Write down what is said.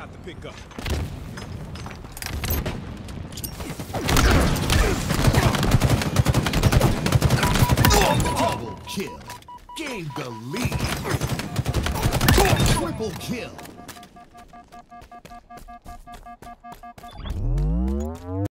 Got the pickup. Double kill. Gained the lead. Triple kill.